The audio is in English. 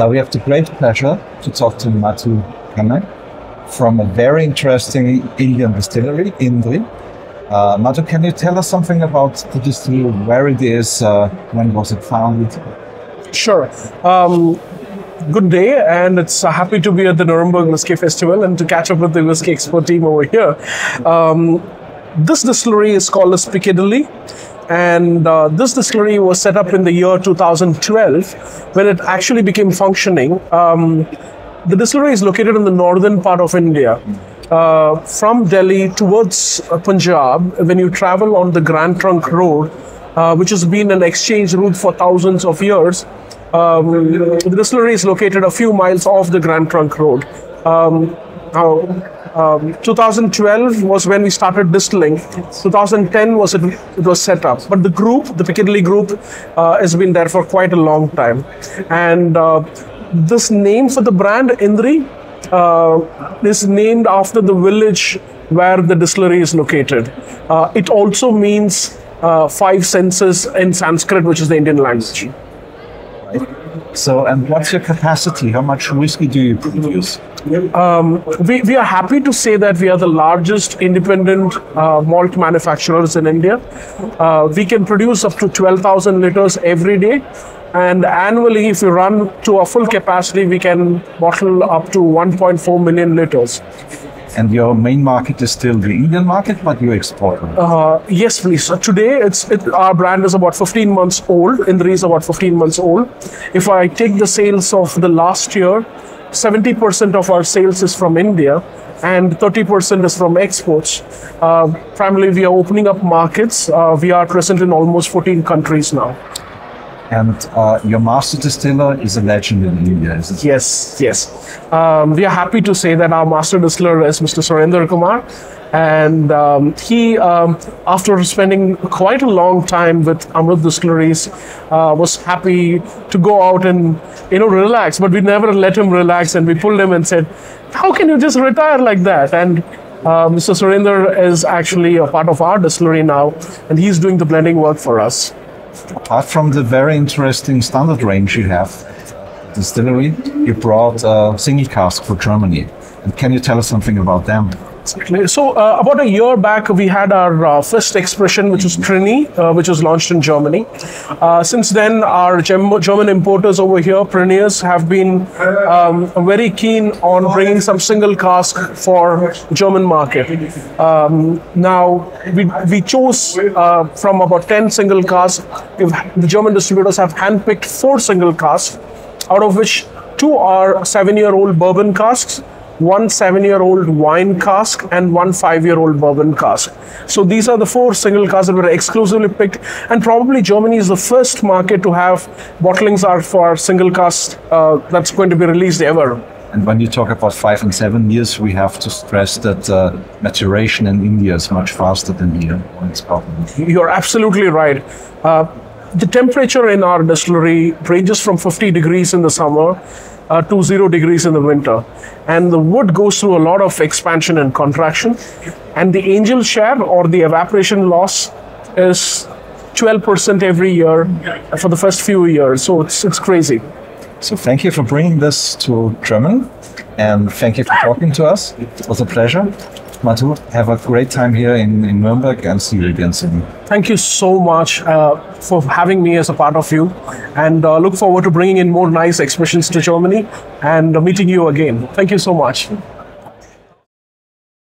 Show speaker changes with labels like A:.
A: Now we have the great pleasure to talk to Madhu Kanna from a very interesting Indian distillery, Indri. Uh, can you tell us something about the distillery, where it is, uh, when was it founded?
B: Sure. Um, good day, and it's uh, happy to be at the Nuremberg Whiskey Festival and to catch up with the whiskey expert team over here. Um, this distillery is called as Piccadilly, and uh, this distillery was set up in the year 2012 when it actually became functioning. Um, the distillery is located in the northern part of India. Uh, from Delhi towards uh, Punjab, when you travel on the Grand Trunk Road, uh, which has been an exchange route for thousands of years, um, the distillery is located a few miles off the Grand Trunk Road. Um, um, 2012 was when we started distilling. 2010 was it, it was set up, but the group, the Piccadilly Group, uh, has been there for quite a long time, and uh, this name for the brand Indri uh, is named after the village where the distillery is located. Uh, it also means uh, five senses in Sanskrit, which is the Indian language.
A: So, and what's your capacity? How much whiskey do you produce?
B: Um, we, we are happy to say that we are the largest independent uh, malt manufacturers in India. Uh, we can produce up to 12,000 liters every day. And annually, if we run to a full capacity, we can bottle up to 1.4 million liters.
A: And your main market is still the Indian market, but you export.
B: Uh, yes, please. So today, it's it, our brand is about 15 months old. Indri is about 15 months old. If I take the sales of the last year, 70% of our sales is from India and 30% is from exports. Uh, primarily, we are opening up markets. Uh, we are present in almost 14 countries now.
A: And uh, your master distiller is a legend in India, is it?
B: Yes, yes. Um, we are happy to say that our master distiller is Mr. Surendra Kumar. And um, he, um, after spending quite a long time with Amrut Distilleries, uh, was happy to go out and you know relax. But we never let him relax, and we pulled him and said, "How can you just retire like that?" And uh, Mr. Surendra is actually a part of our distillery now, and he's doing the blending work for us.
A: Apart from the very interesting standard range you have, distillery, you brought a single cask for Germany. And can you tell us something about them?
B: So uh, about a year back, we had our uh, first expression, which was Trini, uh, which was launched in Germany. Uh, since then, our Gem- German importers over here, Preniers, have been um, very keen on bringing some single cask for German market. Um, now, we, we chose uh, from about 10 single casks. The German distributors have handpicked four single casks, out of which two are seven-year-old bourbon casks one seven year old wine cask and one five year old bourbon cask. So these are the four single casks that were exclusively picked, and probably Germany is the first market to have bottlings are for single cask uh, that's going to be released ever.
A: And when you talk about five and seven years, we have to stress that uh, maturation in India is much faster than here.
B: You're absolutely right. Uh, the temperature in our distillery ranges from 50 degrees in the summer uh, to zero degrees in the winter. And the wood goes through a lot of expansion and contraction. And the angel share or the evaporation loss is 12% every year for the first few years. So it's, it's crazy.
A: So thank you for bringing this to Germany and thank you for talking to us. It was a pleasure. Madhu, have a great time here in, in Nuremberg and see you again soon.
B: Thank you so much uh, for having me as a part of you and uh, look forward to bringing in more nice expressions to Germany and uh, meeting you again. Thank you so much.